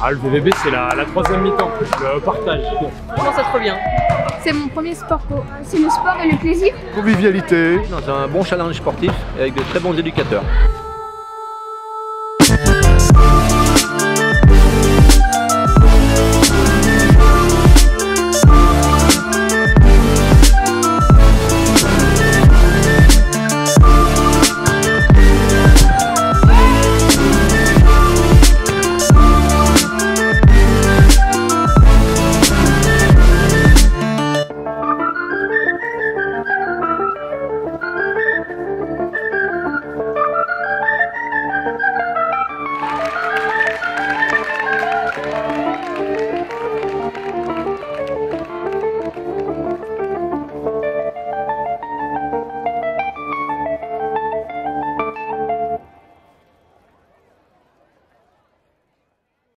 Ah, le VVB, c'est la, la troisième mi-temps, le partage. Comment ça trop bien C'est mon premier sport. C'est le sport et le plaisir. Convivialité. Dans un bon challenge sportif avec de très bons éducateurs.